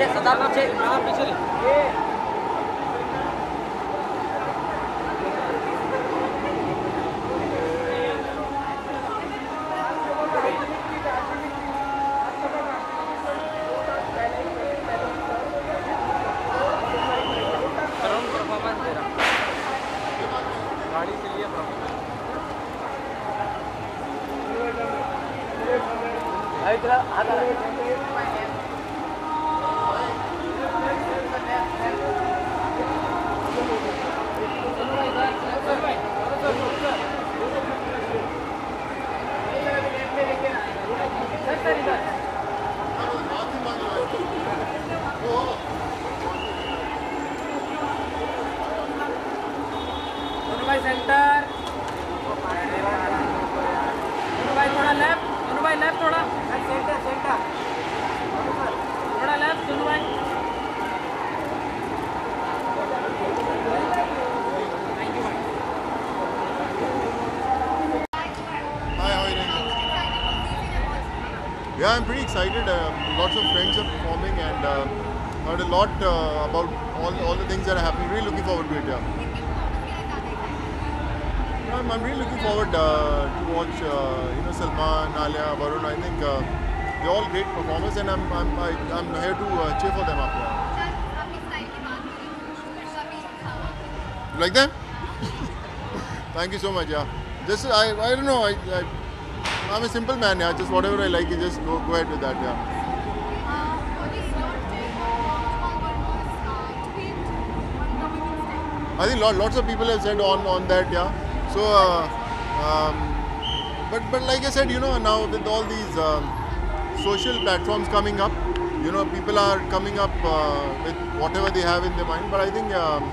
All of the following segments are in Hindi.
हाँ, पीछे सदा पीछे पीछे गाड़ी से लिए प्रॉब्लम आई तरह हाथ सेंटर। भाई थोड़ा लेफ़्ट भाई लेफ़्ट थोड़ा। Yeah, I'm pretty excited. Uh, lots of friends are performing and uh, heard a lot uh, about all, all the things that are happening. Really looking forward to it. Yeah. I'm, I'm really looking forward uh, to watch uh, you know Salman, Alia, Varun. I think uh, they're all great performers, and I'm I'm I, I'm here to cheer for them up. Yeah. You like them? Thank you so much. Yeah. Just I I don't know. I, I I'm a simple man. Yeah. Just whatever I like, you just go go ahead with that. Yeah. I think lot, lots of people have said on on that, yeah. So, uh, um, but but like I said, you know, now with all these um, social platforms coming up, you know, people are coming up uh, with whatever they have in their mind. But I think um,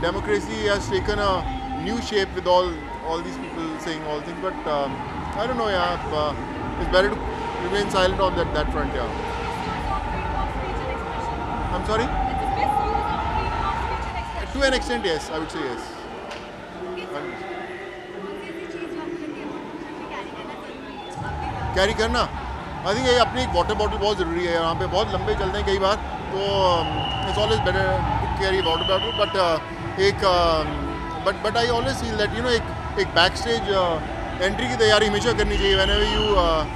democracy has taken a new shape with all all these people saying all things. But um, I don't know, yeah. Uh, it's better to remain silent on that that front, yeah. I'm sorry. To an extent, yes. I would say yes. Carry करना आई थिंक ये अपनी एक वाटर बॉटल बहुत ज़रूरी है यहाँ पे बहुत लंबे चलते हैं कई बार तो it's always better to carry water bottle but एक but but I always feel that you know एक एक बैक स्टेज एंट्री की तैयारी हमेशा करनी चाहिए। Whenever you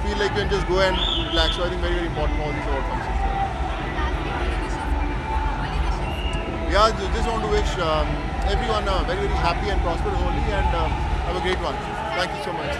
feel like you just go and relax I think very very important for this award function या just want to wish everyone a very very happy and prosper Holi and have a great one thank you so much